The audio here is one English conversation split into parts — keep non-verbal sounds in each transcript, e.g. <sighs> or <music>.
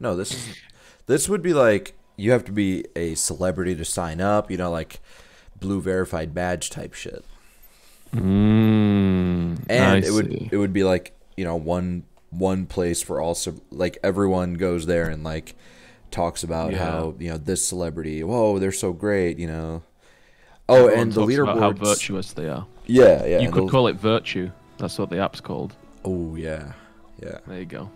No, this is this would be like you have to be a celebrity to sign up. You know, like blue verified badge type shit. Mm, and I it would it would be like you know one one place for all like everyone goes there and like talks about Yeah. how you know this celebrity whoa they're so great you know oh Everyone and the about how virtuous they are. yeah yeah you could call it virtue. That's what the app's called. oh yeah yeah There you go.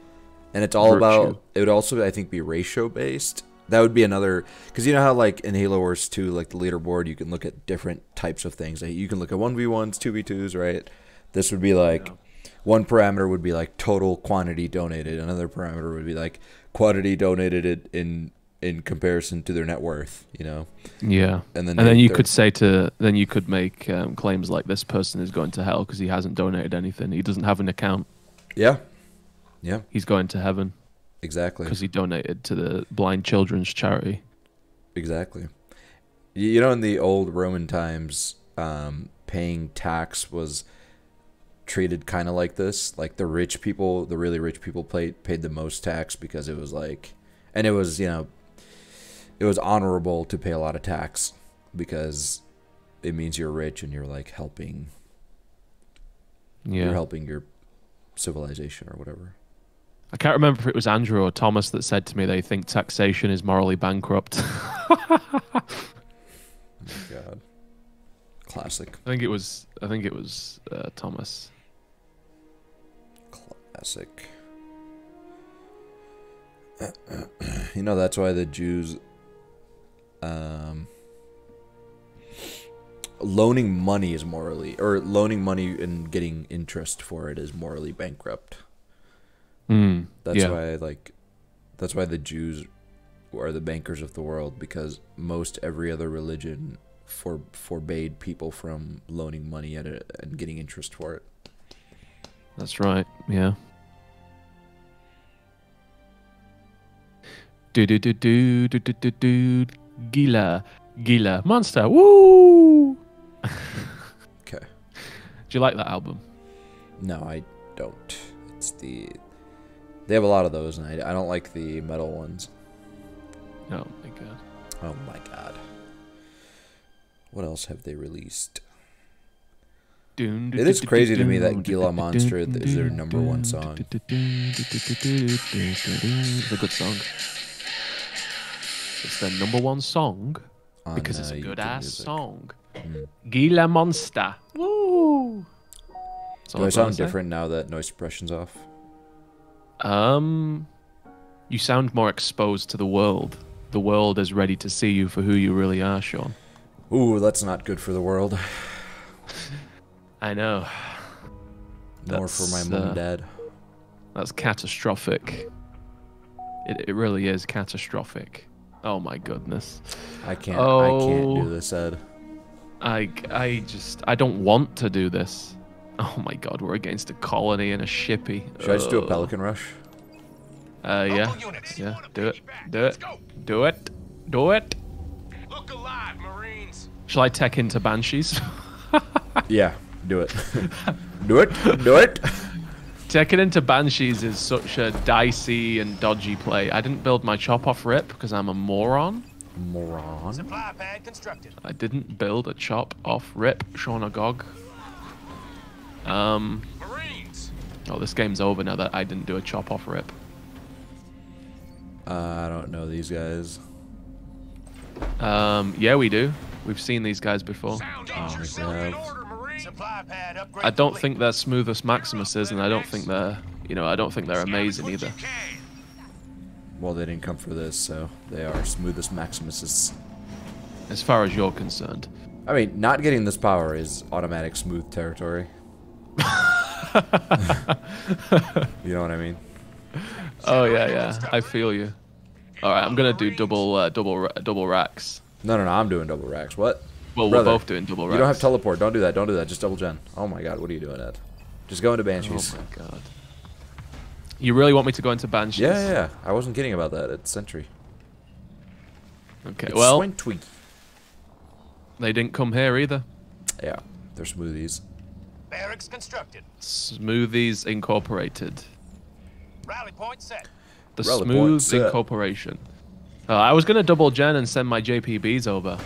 And it's all about it would also I think be ratio based that would be another because you know how like in Halo Wars 2 like the leaderboard you can look at different types of things. Like you can look at 1v1s 2v2s right? This would be like one parameter would be like total quantity donated. Another parameter would be like quantity donated in in, in comparison to their net worth you know? Yeah. and then And then you could say to, then you could make um, claims like this person is going to hell because he hasn't donated anything. He doesn't have an account. yeah yeah He's going to heaven exactly because he donated to the blind children's charity. Exactly. You you know, in the old Roman times, um, paying tax was treated kind of like this. Like the rich people, the really rich people, paid paid the most tax because it was like, and it was you know, it was honorable to pay a lot of tax because it means you're rich and you're like helping. Yeah. You're helping your civilization or whatever. I can't remember if it was Andrew or Thomas that said to me they think taxation is morally bankrupt. Oh <laughs> God. Classic. I think it was. I think it was uh, Thomas. Classic. you know that's why the Jews um loaning money is morally or loaning money and getting interest for it is morally bankrupt. Mm, That's yeah. why like that's why the Jews are the bankers of the world because most every other religion for forbade people from loaning money at it and getting interest for it. That's right. Yeah. Do do do do do do do do. Gila, Gila, monster. Woo! <laughs> Okay. Do you like that album? No, I don't. It's the they have a lot of those, and I, I don't like the metal ones. Oh my god. Oh my god. What else have they released? It is crazy to me that Gila Monster is their number one song. It's a good song. It's their number one song On, because it's uh, a good YouTube ass Music. song. Mm. Gila Monster. Woo! Do I I've got to sound different now that noise suppression's off? Um, you sound more exposed to the world. The world is ready to see you for who you really are, Sean. Ooh, that's not good for the world. I know. Nor for my That's, mom uh, and dad. That's catastrophic. It, it really is catastrophic. Oh my goodness. I can't. I can't oh. do this, Ed. I, I just I don't want to do this. <laughs> Oh my god, we're against a colony and a shippy. Should I just do a Pelican Rush? Uh, yeah, yeah. Do it, do it, do it, do it. Look alive, Marines. Shall I tech into banshees? <laughs> Yeah, <laughs> do it. do it. Do it. Teching into Banshees is such a dicey and dodgy play. I didn't build my chop off rip because I'm a moron. Moron. Supply pad constructed. I didn't build a chop off rip, Sean Agog. Um, oh, this game's over now that I didn't do a chop off rip. Uh, I don't know these guys. Um, yeah, we do. We've seen these guys before. Oh, my God. order, Marine. Supply pad upgrade. I don't think they're smoothest Maximuses, and I don't think they're, you know, I don't think they're amazing either. what you can. Well, they didn't come for this, so they are smoothest Maximuses. As far as you're concerned. I mean, not getting this power is automatic smooth territory. <laughs> you know what I mean? Oh yeah, yeah. I feel you. All right, I'm gonna do double, uh, double, double racks. No, no, no. I'm doing double racks. What? Well, Brother, we're both doing double racks. You don't have teleport. Don't do that. Don't do that. Just double gen. Oh my god, what are you doing, Ed? Just go into banshees. Oh my god. You really want me to go into banshees? yeah, yeah, yeah. I wasn't kidding about that. It's Sentry. Okay. It's well, Swintwee. they didn't come here either. Yeah, they're smoothies. Barracks constructed. Smoothies Incorporated. Rally point set. The Relic smooth point set. incorporation. Uh, I was gonna double gen and send my JPBs over.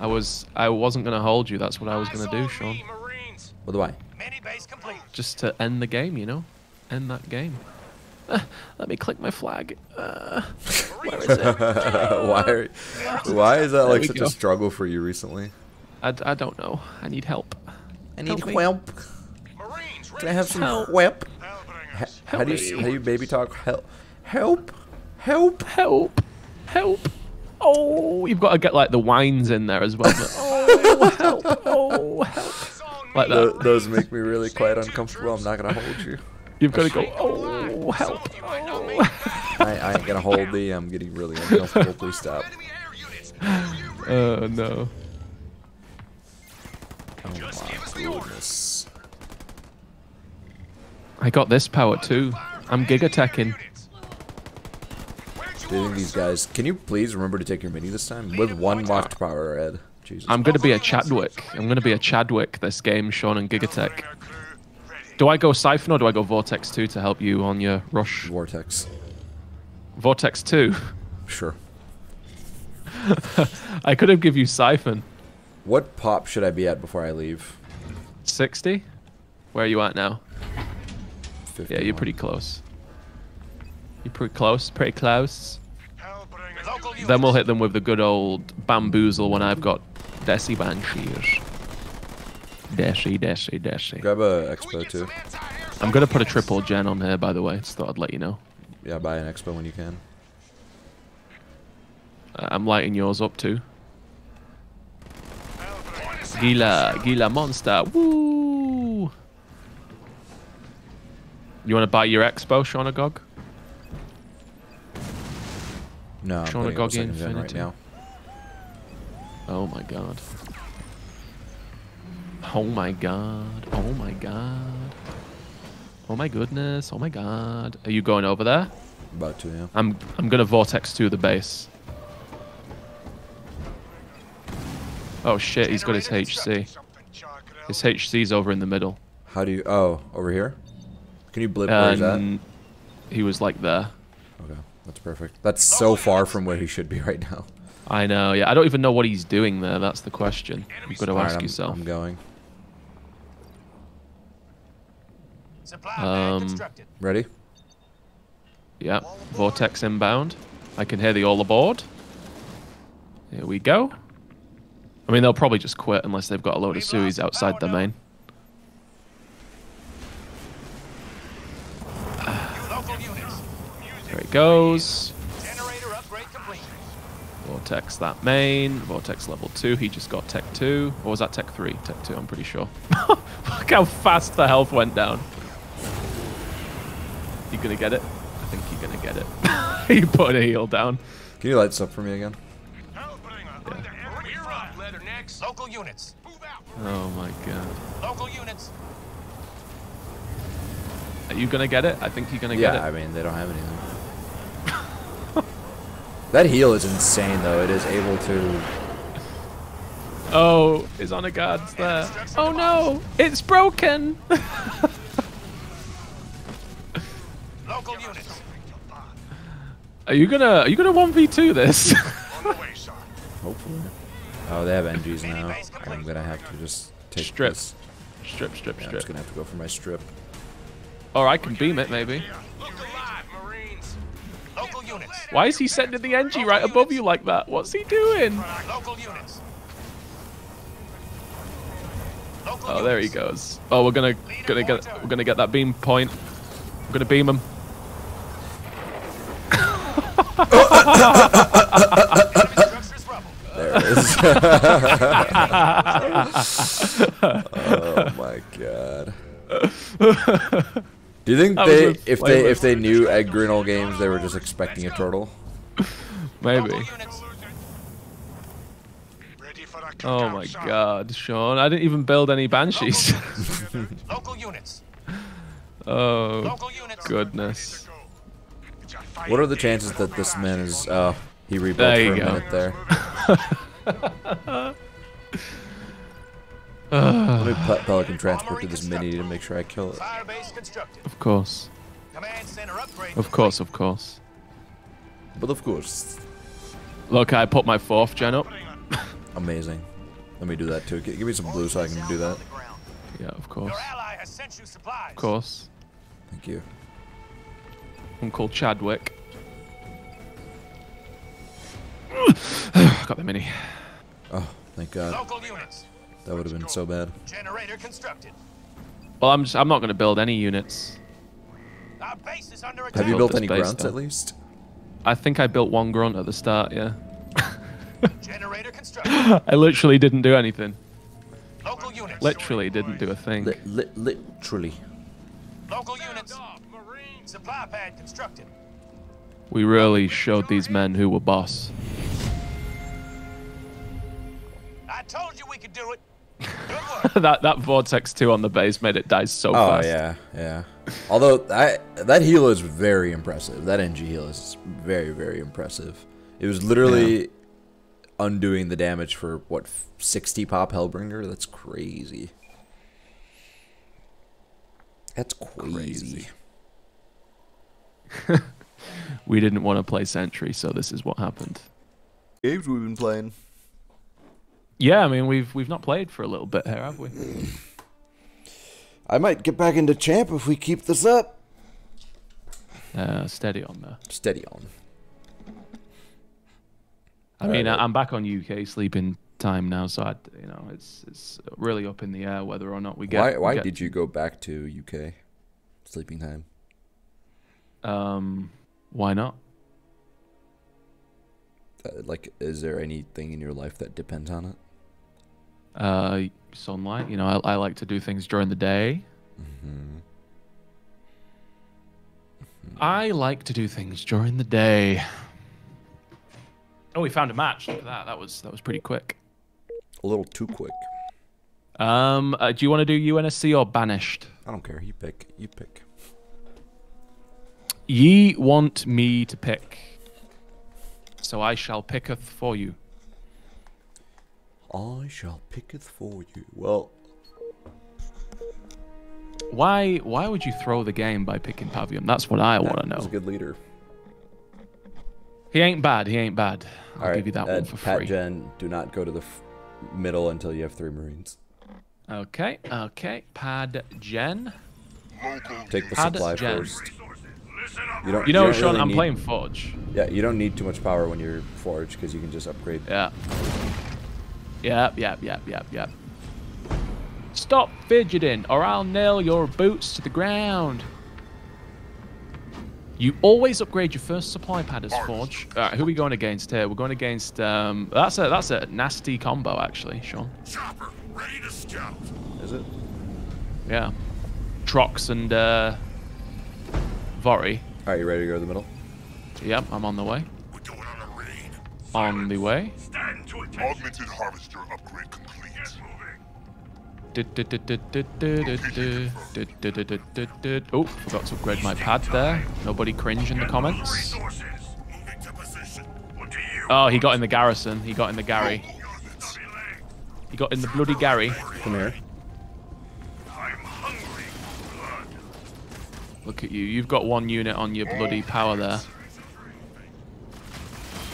I was I wasn't gonna hold you. That's what I was gonna do, Sean. me, Marines. What do I? Mini base complete. Just to end the game, you know, end that game. Uh, let me click my flag. Uh, where is it? <laughs> why? Are, why is that like such go. a struggle for you recently? I, I don't know. I need help. I need need help. help. Marines, Can I have some Help. help? Hellbringers. How do you how do you baby talk? Help! Help! Help! Help! Help! Oh, you've got to get like the wines in there as well. <laughs> Oh, help! Oh, help! Like Tho- that. those make me really quite uncomfortable. I'm not gonna hold you. You've got to go. Oh, help! Oh. <laughs> I, I ain't gonna hold thee. I'm getting really uncomfortable. Please stop. Oh air units. <laughs> Oh no. Oh my goodness. I got this power too. I'm gigateching. Do you these guys? Can you please remember to take your mini this time with one locked power, Ed? Jesus. I'm gonna be a Chadwick. I'm gonna be a Chadwick this game, Sean and Gigatech. Do I go Siphon or do I go Vortex 2 to help you on your rush? Vortex. Vortex 2. Sure. <laughs> I could have give you Siphon. What pop should I be at before I leave? 60? Where are you at now? Yeah, you're pretty close. You're pretty close, pretty close. Then we'll hit them with the good old bamboozle when I've got Desi Banshees. Desi, Desi, Desi. Grab a expo too. I'm gonna put a triple gen on here, by the way. Just thought I'd let you know. Yeah, buy an expo when you can. Uh, I'm lighting yours up too. Gila, Gila Monster. Woo! You want to buy your expo? No, I'm Shauna a Goggy second gen right now. Oh my god. Oh my god. Oh my god. Oh my goodness. Oh my god. Are you going over there? About to, yeah. I'm I'm gonna vortex to the base. Oh shit, he's got his HC. His HC's over in the middle. How do you? Oh, over here. Can you blip where he's at? Um, he was like there. Okay, that's perfect. That's so far from where he should be right now. I know, yeah. I don't even know what he's doing there. That's the question. You've got to Alright, ask I'm, yourself. I'm going. Um, constructed. Ready? Yeah, vortex inbound. I can hear the all aboard. Here we go. I mean, they'll probably just quit unless they've got a load of Suis outside the main. There it goes. Generator upgrade complete. Vortex that main. Vortex level 2. He just got Tech 2. Or was that Tech 3? Tech 2, I'm pretty sure. <laughs> Look how fast the health went down. You gonna get it? I think you're gonna get it. <laughs> you put a heal down. Can you light this up for me again? We're up, Leathernecks. Local units. Move out. Oh my god. Local units. Are you gonna get it? I think you're gonna Yeah, get it. Yeah, I mean they don't have anything. <laughs> that heal is insane though. It is able to. Oh, his honor guard's there. Oh no, it's broken. <laughs> Local units. Are you gonna are you gonna one v two this? <laughs> Hopefully. Oh, they have NGs now. I'm gonna have to just take Strip. this. strip, strip, Yeah, I'm just gonna have to go for my strip. Or I can beam it maybe. Look alive, Marines. Local units. Why is he sending the NG right above you like that? What's he doing? Local units. Oh, there he goes. Oh, we're gonna gonna get we're gonna get that beam point. We're gonna beam him. <laughs> Structures rubble. There it is. <laughs> oh my god. Do you think they, if they, if they knew Ed Grinnell games, they were just expecting a turtle? <laughs> Maybe. Oh my god, Sean. I didn't even build any banshees. Local units. <laughs> oh goodness. What are the chances that this man is? Uh, he rebuilt There for a go. minute there. Let me pe- pelican <sighs> transport to this mini to make sure I kill it. Fire base constructed. Of course. Command center upgrade. Of course, of course. But of course, Look, I put my fourth gen up. <laughs> amazing. Let me do that too. Give me some blue so I can do that. Yeah, of course. Your ally has sent you supplies. Of course. Thank you. Uncle Chadwick. <sighs> Got the mini. Oh, thank God. Local units. That would have been so bad. Generator constructed. Well, I'm just, I'm not going to build any units. Our base is under attack. Have you built built any base, grunts though. at least? I think I built one grunt at the start, yeah. <laughs> Generator constructed. I literally didn't do anything. Local units. Literally didn't do a thing. Li- li- literally. Local units. Supply pad constructed. We really showed these men who were boss. Told you we could do it. <laughs> That that Vortex 2 on the base made it die so Oh fast. Oh yeah, yeah. Although I, that heal is very impressive. That NG heal is very, very impressive. It was literally undoing the damage for what 60 pop Hellbringer. That's crazy. That's crazy. <laughs> We didn't want to play Sentry, so this is what happened. Games we've been playing. Yeah, I mean we've we've not played for a little bit here, have we? I might get back into champ if we keep this up. Uh, steady on there. Steady on. I mean, Alright. I I'm back on UK sleeping time now, so I, you know, it's it's really up in the air whether or not we get. why we why get- did you go back to UK? Sleeping time. Um, why not? Uh, like, is there anything in your life that depends on it? Uh, sunlight. You know, I, I like to do things during the day. Mm-hmm. I like to do things during the day. Oh, we found a match. Look at that. That was that was pretty quick. A little too quick. Um, uh, do you want to do UNSC or banished? I don't care. You pick. You pick. Ye want me to pick, so I shall picketh for you. I shall picketh for you. Well, Why why would you throw the game by picking Pavium? That's what I want to know. He's a good leader. He ain't bad. He ain't bad. I'll All right, give you that one for Pat free. Gen, do not go to the f- middle until you have three Marines. Okay, okay. Pad Gen. Take the Pad supply Gen. first. You don't. You know, don't Sean, really I'm need- playing Forge. Yeah, you don't need too much power when you're Forge because you can just upgrade. Yeah. Yep, yep, yep, yep, yep. Stop fidgeting, or I'll nail your boots to the ground. You always upgrade your first supply pad as Forge. All right, who are we going against here? We're going against. Um, that's a that's a nasty combo, actually, Sean. Chopper, ready to scout. Is it? Yeah. Trox and uh, Vori. All right, you ready to go to the middle? Yep, I'm on the way. On the way. Stand to attention. Augmented harvester upgrade complete. Oh, forgot to upgrade my pad there. Nobody cringe in the comments. Resources. Moving to position. What do you Oh, he got in the garrison. He got in the Gary. He got in the bloody Gary. Come here. I'm hungry for blood. Look at you. You've got one unit on your bloody power there. Our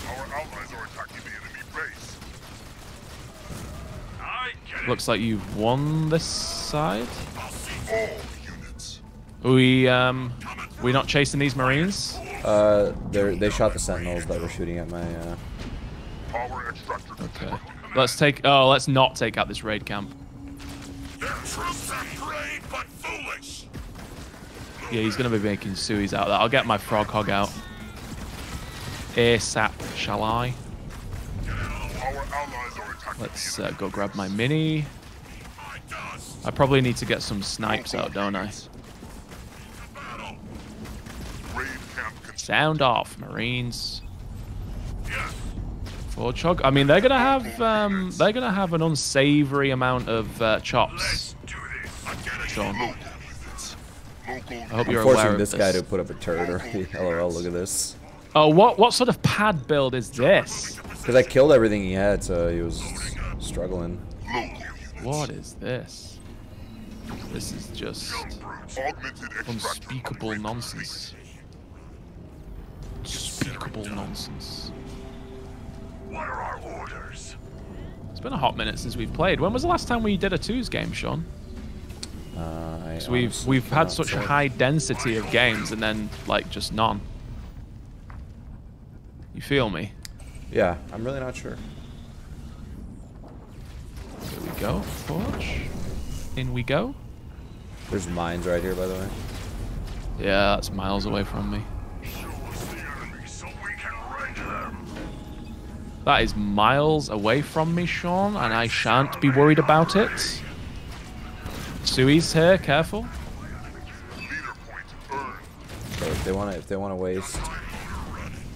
allies are attacking the enemy base. I get it. Looks like you've won this side. I'll see All units. We um, we not chasing these marines? Uh, they they shot the sentinels that were shooting at my. Uh, Power extractor Okay. Let's take. Oh, let's not take out this raid camp. Their troops are brave but foolish. Yeah, he's gonna be making suis out of that. I'll get my forge hog out. ASAP, shall I? Let's uh, go grab my mini. I probably need to get some snipes out, don't I? Battle. enemy. Raid camp constructed. Sound off, Marines. Yes. Forge. I mean, they're gonna have um, they're gonna have an unsavory amount of uh, chops. Do. I get it. Sean, Local units. Local I hope I'm you're aware forcing of this this. guy to put up a turret <laughs> already. LOL, look at this. Oh, what what sort of pad build is this? Because I killed everything he had, so he was struggling. What is this? This is just unspeakable nonsense. Unspeakable nonsense. What are our orders? It's been a hot minute since we've played. When was the last time we did a twos game, Sean? Uh, we've we've had such a high density of games and then like just none. You feel me? Yeah, I'm really not sure. Go, Forge. In we go. There's mines right here, by the way. Yeah, that's miles away from me. Show us the enemy so we can rend them. That is miles away from me, Sean, and I shan't be worried about it. Sui's here, careful. Leader point earned. So if they want to, if they want to waste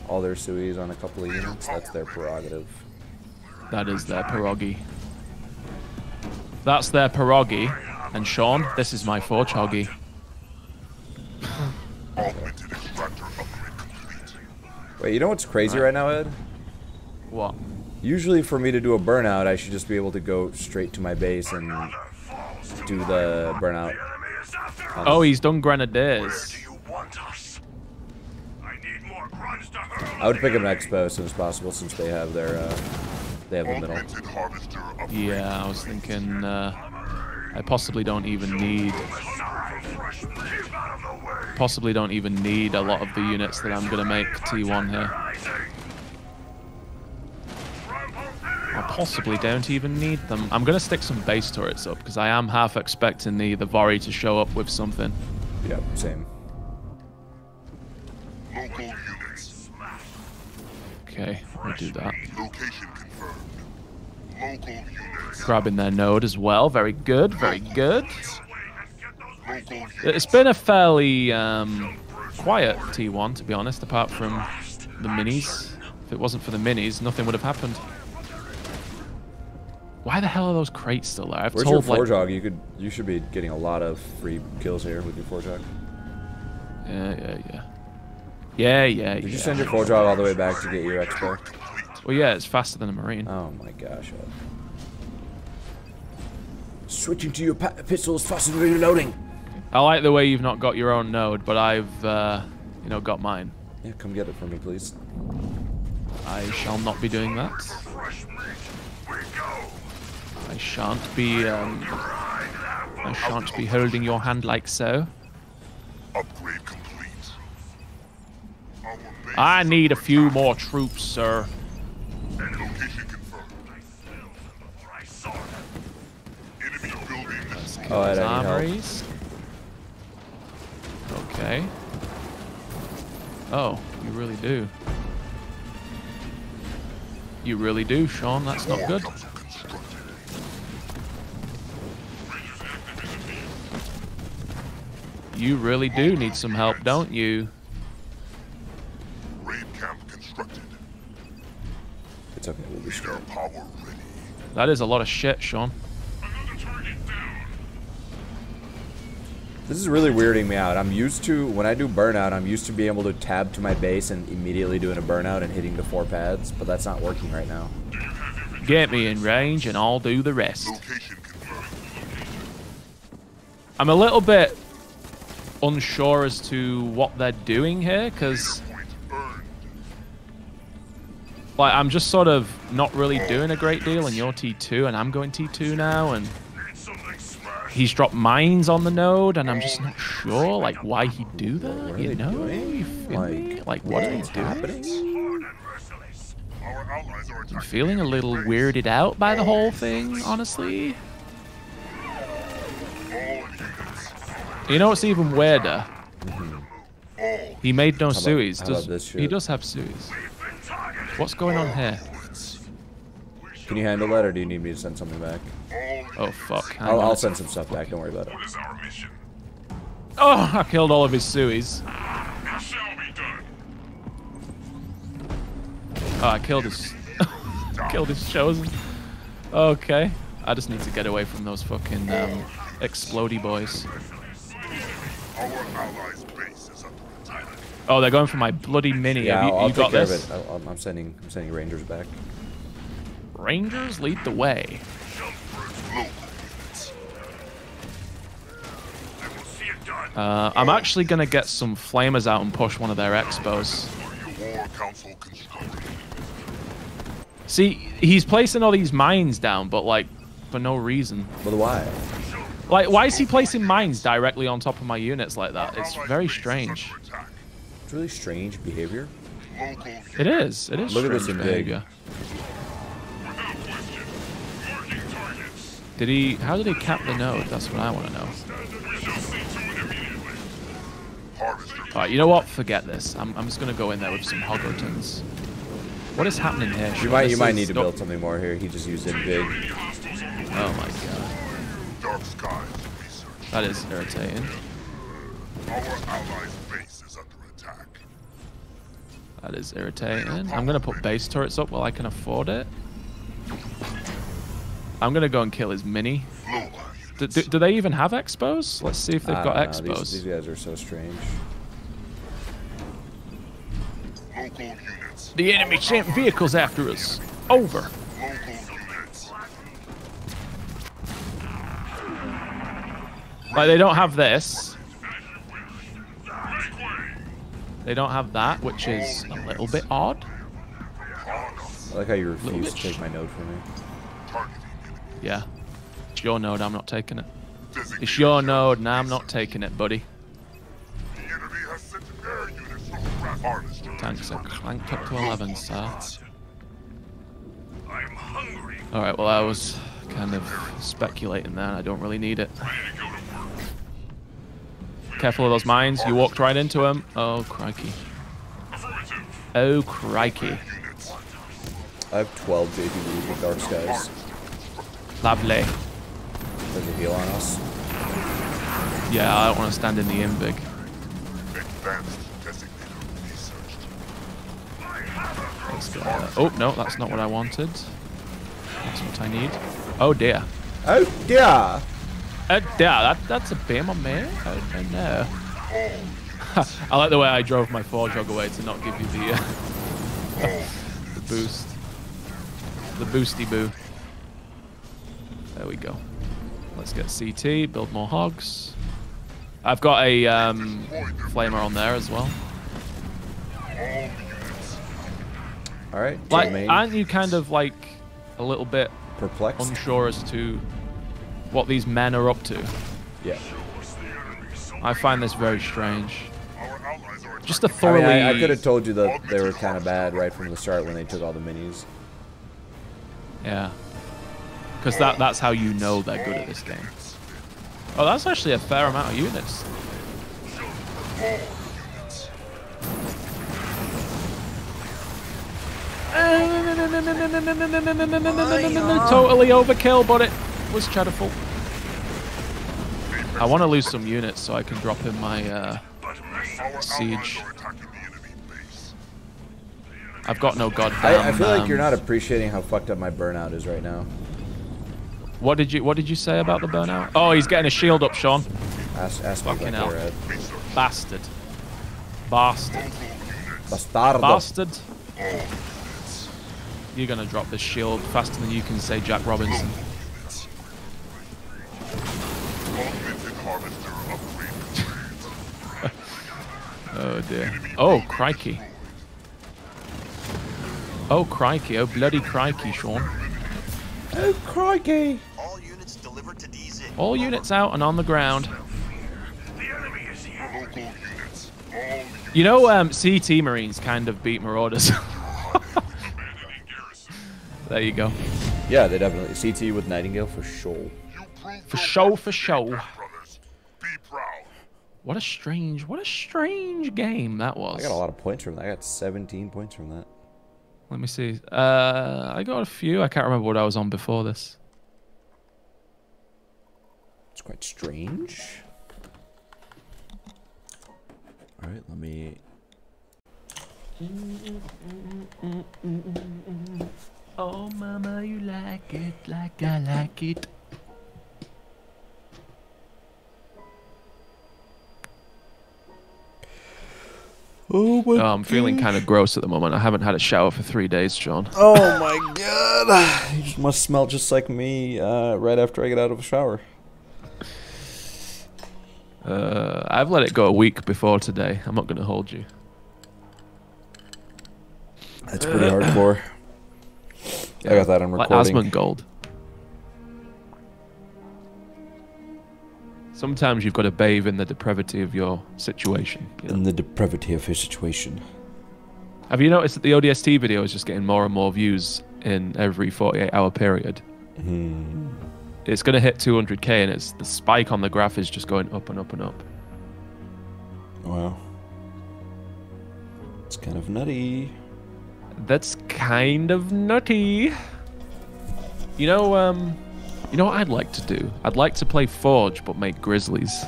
all their suis on a couple of units, that's their prerogative. That is their pierogi. That's their pierogi. And Sean, this is my forge hoggy. Augmented extractor upgrade complete. Wait, you know what's crazy right now, Ed? What? Usually, for me to do a burnout, I should just be able to go straight to my base and do the burnout. Enemy is after us. Oh, he's done grenadiers. do you want us? I need more grunts to hurl. I would pick up an expo as soon as possible since they have their, uh, they have the middle. Augmented harvester upgrade. Yeah, I was thinking, uh, I possibly don't even need, Keep out of the way. possibly don't even need a lot of the units that I'm gonna make T1 here. I possibly don't even need them. I'm gonna stick some base turrets up because I am half expecting the the Vori to show up with something. Yep, same. Local units. Okay, we'll do that. Location confirmed. Local units. Grabbing their node as well. Very good, very good. It's been a fairly um, quiet T1, to be honest, apart from the minis. If it wasn't for the minis, nothing would have happened. Why the hell are those crates still there? I've Where's your told like hog? You could, you should be getting a lot of free kills here with your forge hog. yeah, yeah, yeah, yeah, yeah. Did you send your forge hog all the way back to get your expo? Well, yeah, it's faster than a marine. Oh my gosh. Switching to your pa- pistols faster than reloading. I like the way you've not got your own node, but I've, uh, you know, got mine. Yeah, come get it for me, please. I shall not be doing that. Fresh meat. We go. I shan't be, um, I shan't be holding your hand like so. Upgrade complete. I need a few more troops, sir. Location confirmed. I saw them. Enemy building. Oh, Ed, I need help. Okay. Oh, you really do. You really do, Sean. That's not good. You really do need some help, don't you? Raid camp constructed. It's okay, we'll be Leader power ready. That is a lot of shit, Sean. Another target down. This is really weirding me out. I'm used to, when I do burnout, I'm used to being able to tab to my base and immediately doing a burnout and hitting the four pads, but that's not working right now. Get me in range and I'll do the rest. I'm a little bit unsure as to what they're doing here, because. Like I'm just sort of not really doing a great deal, and you're T2, and I'm going T2 now, and Need something smashed. he's dropped mines on the node, and I'm just not sure like why he'd do that. You know, you Like. Like what are they what's doing? happening? Hard and merciless. Our allies are I'm feeling a little weirded out by the whole thing, honestly. You know what's even weirder? All He made no suis. Does he does have suis? We've been targeted. What's going on here? Can you handle that, or do you need me to send something back? Oh fuck! I'll. I'll send some stuff back. Don't worry about it. What is our mission? Oh, I killed all of his suis. It shall be done. Oh, I killed his. <laughs> killed his chosen. Okay. I just need to get away from those fucking um, explodey boys. our allies' base is under attack. Oh, they're going for my bloody mini. Yeah, Have you, I'll, you take got care this? of it. I'll, I'm sending, I'm sending rangers back. Rangers lead the way. Uh, I'm actually gonna get some flamers out and push one of their expos. War Council constructed. See, he's placing all these mines down, but like for no reason. But why? Like, why is he placing mines directly on top of my units like that? It's very strange. Under attack. It's really strange behavior. It is. It is Look at this strange big. behavior. Without question. Marking targets. Did he? How did he cap the node? That's what I want to know. We shall see to it immediately. Harvester All right, you know what? Forget this. I'm, I'm just gonna go in there with some Hoggertons. What is happening here? You Sean? might you might need to build something more here. He just used it big. Enemy hostiles on Oh my god, Dark skies research. that is irritating. That is irritating. I'm gonna put base turrets up while I can afford it. I'm gonna go and kill his mini. Do, do, do they even have expos? Let's see if they've I got uh, don't expos. These, these guys are so strange. The enemy sent vehicles after us. Over. Like they don't have this. They don't have that, which is a little bit odd. I like how you refuse to take my node from me. Yeah. It's your node, I'm not taking it. It's your node, and I'm not taking it, buddy. The enemy has sent air units to harass harvester. Tanks are clanked up to 11, sir. I'm hungry. Alright, well, I was kind of speculating there. I don't really need it. Ready to go to work. Careful of those mines. You walked right into them. Oh, crikey. Oh, crikey. I have 12 JPBs with Dark Skies. Lovely. Does it heal on us? Yeah, I don't want to stand in the in big. Advanced designator researched. Let's go. Oh, no, that's not what I wanted. That's what I need. Oh, dear. Oh dear! Uh, yeah, that, that's a on me. Oh, no, no. I like the way I drove my forge hog away to not give you the, uh, <laughs> the boost. The boosty boo. There we go. Let's get CT, build more hogs. I've got a um, flamer on there as well. Alright, Like, aren't you kind of like a little bit perplexed? unsure as to what these men are up to? Yeah. Force the enemy. So I find this very strange. our allies are Just a I mean, thoroughly. I, I could have told you that they were kind of bad right from the start when they took all the minis. Yeah. Because that, that's how you know they're good at this game. Oh, that's actually a fair amount of units. Totally overkill, but it was cheddarful. I want to lose some units so I can drop in my. Uh, Siege. allies are attacking the enemy base. I've got no goddamn. I, I feel like you're um, not appreciating how fucked up my burnout is right now. What did you What did you say about the burnout? Oh, he's getting a shield up, Sean. Ask, ask Fucking hell. Red. Bastard. Bastard. Bastardo. Bastard. You're gonna drop this shield faster than you can say Jack Robinson. Oh dear. Oh crikey. Oh crikey. Oh bloody crikey, Sean. Oh, crikey! All units delivered to DZ. All units out and on the ground. The enemy is here. Local units. All units. You know, um, CT Marines kind of beat Marauders. <laughs> There you go. Yeah, they definitely. CT with Nightingale for sure. For your show, for show. Brothers. Be proud. What a strange, what a strange game that was. I got a lot of points from that. I got 17 points from that. Let me see. Uh, I got a few. I can't remember what I was on before this. It's quite strange. All right, let me. Oh, mama, you like it like I like it. Oh my. Oh, I'm feeling kind of gross at the moment. I haven't had a shower for three days, John. Oh my god! <sighs> You must smell just like me uh, right after I get out of a shower. Uh, I've let it go a week before today. I'm not going to hold you. That's pretty hardcore. <sighs> I got that on Like recording. Asmongold. Sometimes you've got to bathe in the depravity of your situation. you know? In the depravity of his situation. Have you noticed that the ODST video is just getting more and more views in every 48 hour period? Hmm. It's going to hit 200k and it's the spike on the graph is just going up and up and up. Wow. It's kind of nutty. That's kind of nutty. You know, um, you know what I'd like to do? I'd like to play Forge but make Grizzlies.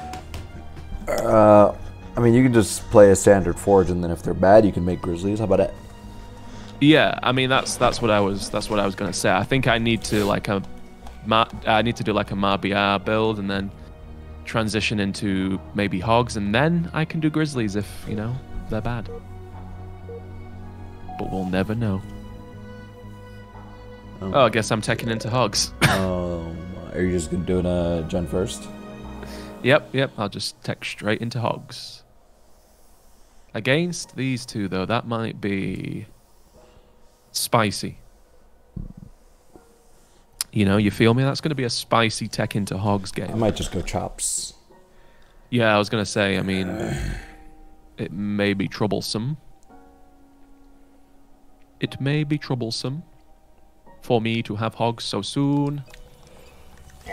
Uh, I mean, you can just play a standard forge, and then if they're bad, you can make grizzlies. How about it? Yeah, I mean that's that's what I was that's what I was gonna say. I think I need to like a, ma- I need to do like a Marbr build and then transition into maybe Hogs and then I can do Grizzlies if you know they're bad. But we'll never know. Oh, I guess I'm teching into Hogs. Um, are you just gonna do it uh, Gen first? yep, yep. I'll just tech straight into Hogs. Against these two though, that might be spicy. You know, you feel me? That's going to be a spicy tech into Hogs game. I might just go chops. Yeah, I was going to say, I mean, it may be troublesome. It may be troublesome for me to have Hogs so soon.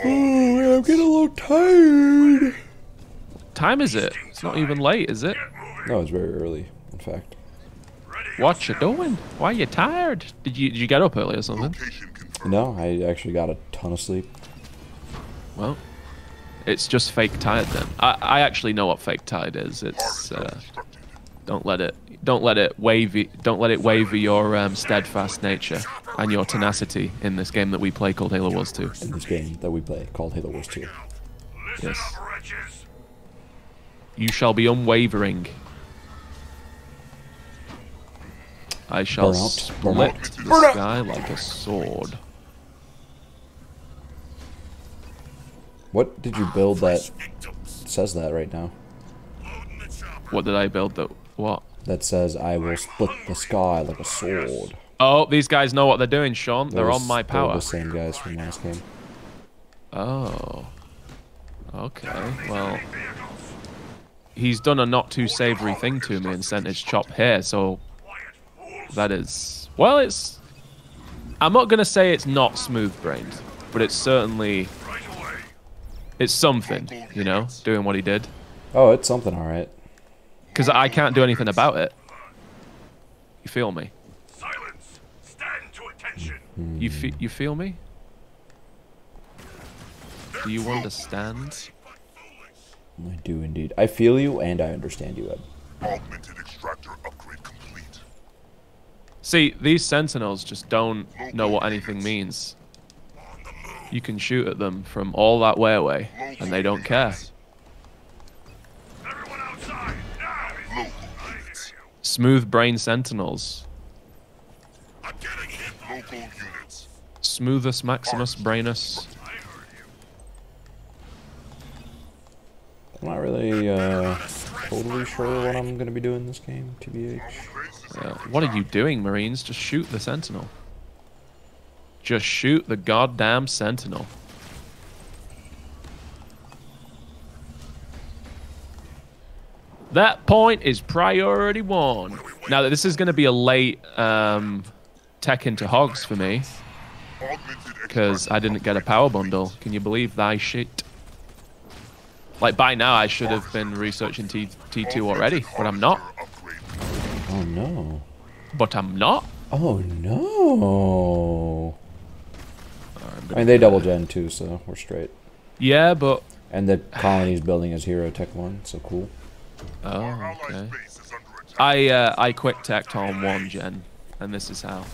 Oh, I'm getting a little tired. Time is it? It's not even late, is it? No, it's very early. In fact, What you doing? Why are you tired? Did you did you get up early or something? No, I actually got a ton of sleep. Well, it's just fake tired then. I, I actually know what fake tired is. It's uh, don't let it don't let it waver don't let it waver your um, steadfast nature and your tenacity in this game that we play called Halo Wars 2. in this game that we play called Halo Wars 2. Yes. You shall be unwavering. I shall Burn out, burn split out. the sky like a sword. What did you build that says that right now? What did I build that? What? That says I will split the sky like a sword. Oh, these guys know what they're doing, Sean. They're on my power. The same guys from last game. Oh. Okay, well. He's done a not too savory thing to me and sent his chop here, so that is. Well, it's. I'm not going to say it's not smooth brained, but it's certainly. It's something, you know, doing what he did. Oh, it's something, all right. Because I can't do anything about it. You feel me? Silence. Stand to attention. You, fe- you feel me? Do you understand? I do indeed. I feel you and I understand you, Ed. Augmented extractor upgrade complete. See, these sentinels just don't know what anything means. You can shoot at them from all that way away, and they don't care. Everyone outside. Now. Local units. Smooth brain sentinels. I'm getting hit. Local units. Smoothus Maximus Brainus. I heard you. I'm not really uh, totally sure what I'm gonna be doing this game, TBH. Uh, what are you doing, Marines? Just shoot the sentinel. Just shoot the goddamn sentinel. That point is priority one. Now that this is going to be a late um, tech into hogs for me because I didn't get a power bundle. Can you believe thy shit? Like by now I should have been researching T T2 already, but I'm not. Oh no. But I'm not. Oh no. I mean, they double gen too, so we're straight. Yeah, but And the colony's building is Hero Tech 1, so cool. Oh, okay. allies' base is under attack. I uh, I quick teched on one gen, and this is how.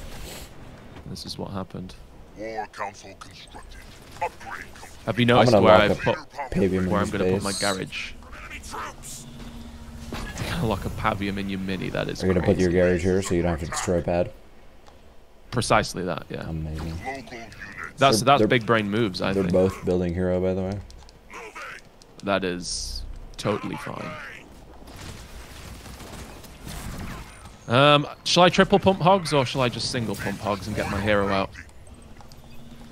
This is what happened. War Council constructed. Upgrade. Have you I'm noticed where I've put pavium where I'm gonna put my garage? Enemy troops. <laughs> Lock a pavium in your mini. That is. Are gonna put your garage here so you don't have to destroy a pad? Precisely that. Yeah. Amazing. That's they're- that's they're- big brain moves. I They're think both building Hero, by the way. that is totally fine. Um, shall I triple pump hogs or shall I just single pump hogs and get my hero out?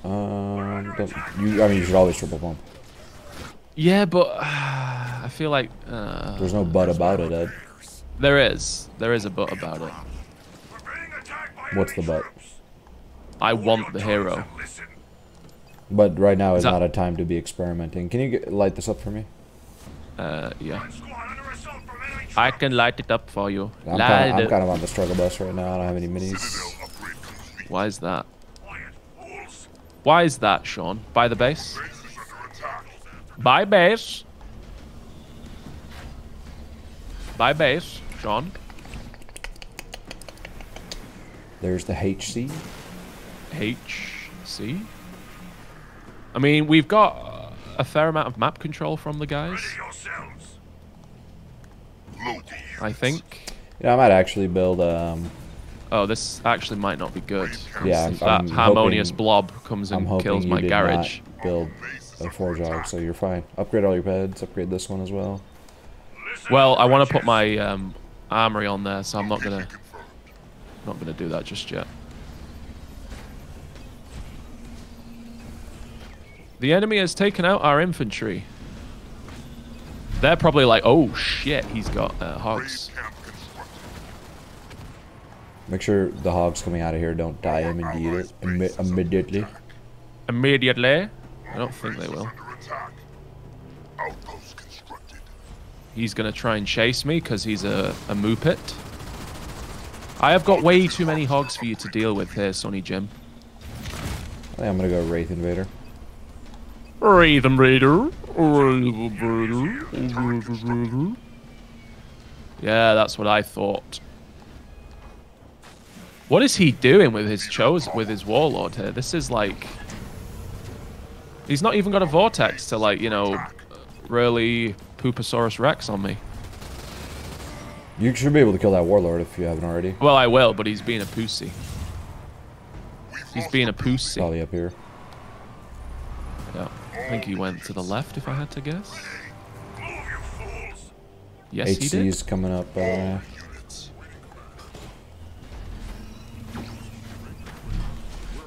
Um, you. I mean, you should always triple pump. Yeah, but <sighs> I feel like uh, There's no but about it, Ed. there is. There is a but about it. We're being attacked by What's the but? I want the hero. But right now is that- not a time to be experimenting. Can you get, light this up for me? Uh, yeah. Squad under assault from enemy I can light it up for you. I'm kind of. I'm kind of on the struggle bus right now. I don't have any minis. Citadel upgrade complete. Why is that? Why is that, Sean? By the base? Base is under attack. By base. By base, Sean. There's the HC. HC. I mean, we've got a fair amount of map control from the guys. Ready yourselves. Load the I think. Yeah, I might actually build. Um, Oh, this actually might not be good. Yeah, I'm- that I'm harmonious hoping- blob comes I'm and hoping kills you my garage. not build a forge so you're fine. Upgrade all your beds. Upgrade this one as well. Well, I want to put my um, armory on there, so I'm not gonna not gonna do that just yet. The enemy has taken out our infantry. They're probably like, oh shit, he's got uh, hogs. Make sure the hogs coming out of here don't die immediately. Imme- immediately. Immediately. I don't think they will. Under attack. Outpost constructed. He's gonna try and chase me because he's a, a moopit. I have got way too many hogs for you to deal with here, Sonny Jim. I think I'm gonna go Wraith Invader. Raven Raider. Raven Yeah, that's what I thought. What is he doing with his chose with his warlord here? This is like He's not even got a vortex to like, you know, really Pooposaurus Rex on me. You should be able to kill that warlord if you haven't already. Well, I will, but he's being a pussy. He's being a pussy. Probably up here. Think he went to the left, if I had to guess. Move, you fools. Yes, he did. HC's coming up. Uh,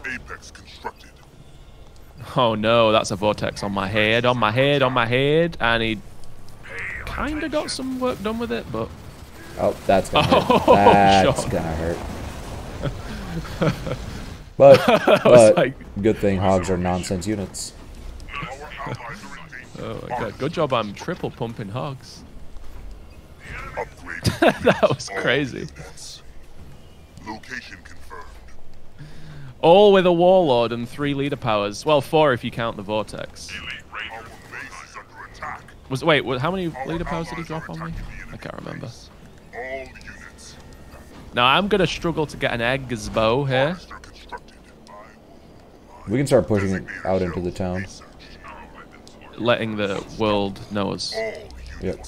Apex constructed. Oh no, that's a vortex on my head, on my head, on my head, and he kind of got some work done with it, but oh, that's gonna <laughs> Oh, hurt. That's gonna hurt. <laughs> But, but like- good thing hogs are nonsense units. Our allies are in danger. Oh my god, good job I'm triple pumping hogs. <laughs> That was crazy. Location confirmed. All with a warlord and three leader powers. Well, four if you count the vortex. Elite Our base is under attack. Was wait, what, how many leader powers did he drop on me? I can't remember. Now I'm gonna struggle to get an eggs bow here. Monster constructed. I will We can start pushing it out into the town. Research our weapons. letting the world know us. All Yep.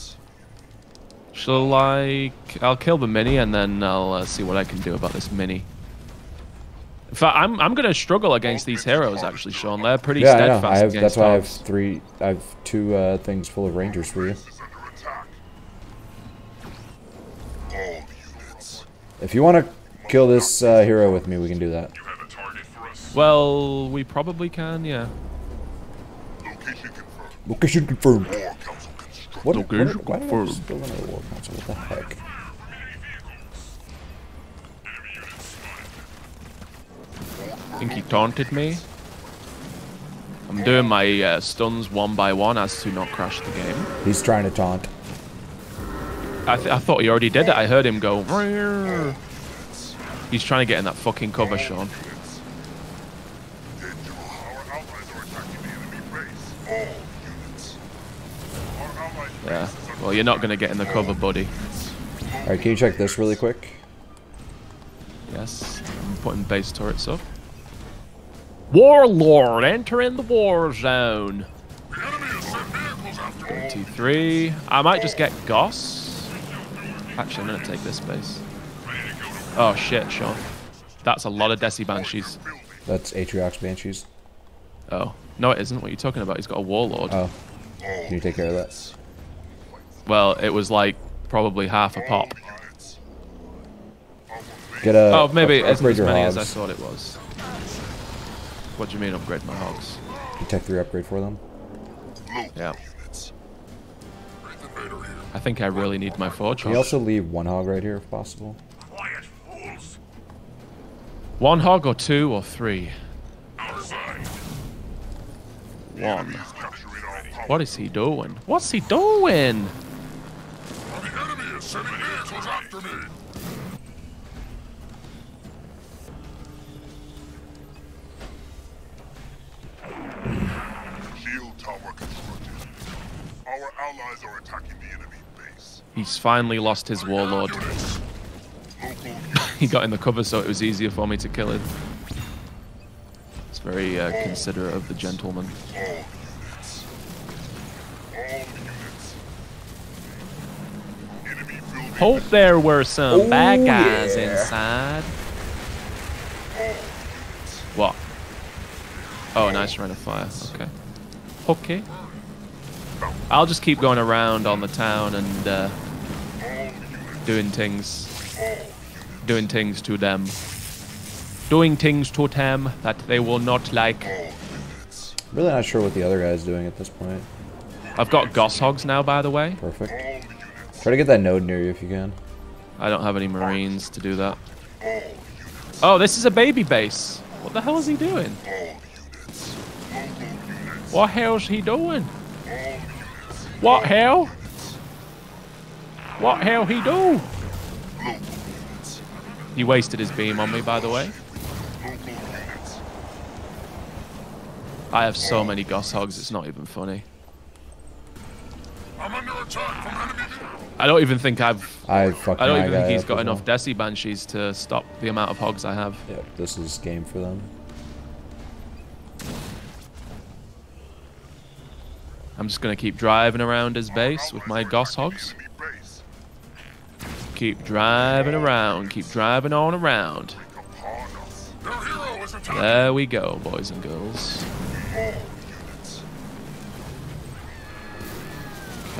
Shall I? I'll kill the mini and then I'll uh, see what I can do about this mini. In fact, I'm I'm gonna struggle against these heroes actually, Sean. They're pretty Yeah, I know. steadfast I have. That's why I have three. I have two uh, things full of rangers for you. Base is under attack. All units. If you want to kill this uh, hero with me, we can do that. You have a target for us. Well, we probably can, yeah. Location confirmed. Location confirmed. War council constructed. What? Location what why did I confirmed. another war council? What the heck? I think he taunted me. I'm doing my uh, stuns one by one as to not crash the game. He's trying to taunt. I, th- I thought he already did it. I heard him go. He's trying to get in that fucking cover, Sean. Danger. Our allies are attacking the enemy base. All units. Our allies' Yeah. base is under Well, you're not gonna get in the cover, buddy. All right, can you check this really quick? Yes, I'm putting base turrets up. Warlord entering the war zone. T3. I might just get Gauss. Actually, I'm gonna take this base. Oh shit, Sean. That's a lot of Desi Banshees. That's Atriox Banshees. Oh. No, it isn't. What are you talking about? He's got a Warlord. Oh, can you take care of that? Well, it was like probably half a pop. Units. Our main Get a. Oh, maybe up- it isn't as your many as I thought it was. What do you mean upgrade my hogs? Tech three upgrade for them. Yeah. units. Wraith Invader here. I think I really need my forge. Can you also leave one hog right here if possible? One hog or two or three? One. He's capturing our power. What is he doing? What's he doing? The enemy is sending vehicles after me. Shield tower constructed. Our allies are attacking the enemy base. He's finally lost his warlord. Units. Local units. He got in the cover so it was easier for me to kill him. It's very uh, considerate of the gentleman. All units. All units. Enemy building. Hope there were some Oh, bad guys yeah. inside. What? Oh, nice run of fire. Okay. Okay. I'll just keep going around on the town and uh, doing things, doing things to them, doing things to them that they will not like. Really not sure what the other guy's doing at this point. I've got Gauss hogs now, by the way. Perfect. Try to get that node near you if you can. I don't have any marines to do that. Oh, this is a baby base. What the hell is he doing? What hell's he doing? What hell? What hell he do? He wasted his beam on me, by the way. I have so many Gauss hogs, it's not even funny. I'm under attack from enemy. I don't even think I've. I I don't even think he's got enough well. Desi Banshees to stop the amount of hogs I have. Yep, this is game for them. I'm just gonna keep driving around his base with my Gauss hogs. Keep driving around, keep driving on around. Upon us. Their hero is attacking. There we go, boys and girls.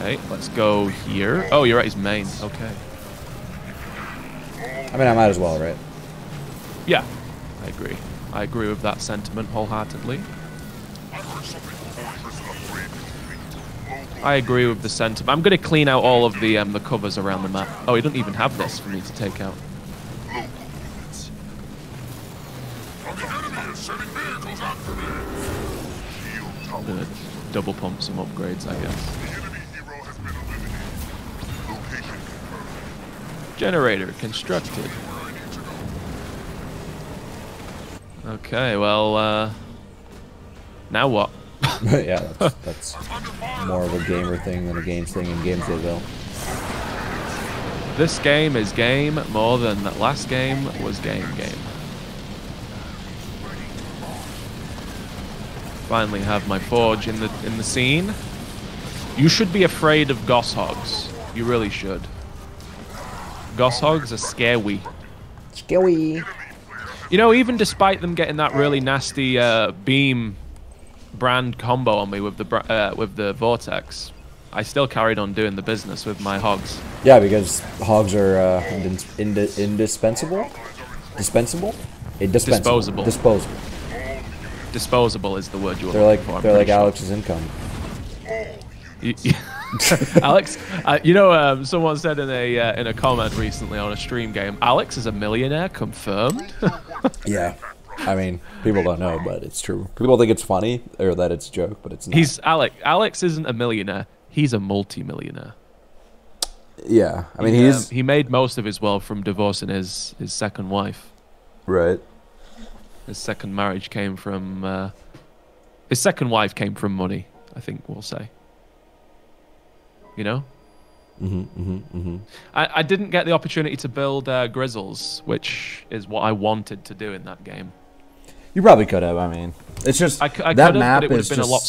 Okay, let's go here. Oh, you're right, he's main. Okay. I mean, I might as well, right? Yeah, I agree. I agree with that sentiment wholeheartedly. I heard something. Fortress upgrade complete. Local I agree with the sentiment. I'm gonna clean out all of the um, the covers around the map. Oh, he doesn't even have this for me to take out. The enemy is sending vehicles after me. Shield I'm gonna double pump some upgrades, I guess. Generator constructed. Where I need to go. Okay, well, uh, now what? <laughs> yeah, that's, that's more of a gamer thing than a games thing in games they will. This game is game more than that last game was game game. Finally have my forge in the in the scene. You should be afraid of Gauss hogs. You really should. Gauss hogs are scary. Scary. You know, even despite them getting that really nasty uh, beam brand combo on me with the uh, with the vortex, I still carried on doing the business with my hogs. Yeah, because hogs are uh, indis- indi- indispensable. Dispensable. Indispensable. Disposable. Disposable. Disposable is the word you were They're like for. They're like sure. Alex's income. <laughs> Alex, uh, you know, um, someone said in a uh, in a comment recently on a stream game, Alex is a millionaire confirmed. <laughs> Yeah. I mean, people don't know, but it's true. People think it's funny or that it's a joke, but it's not. He's Alex. Alex isn't a millionaire. He's a multi-millionaire. yeah. I mean, He, he's um, he made most of his wealth from divorcing his his second wife. right. His second marriage came from uh, his second wife came from money. I think we'll say. You know, Mm-hmm. Mm-hmm. Mm-hmm. I, I didn't get the opportunity to build uh, Grizzles, which is what I wanted to do in that game. You probably could have. I mean, it's just I I that could've, but map it would've is been a just lot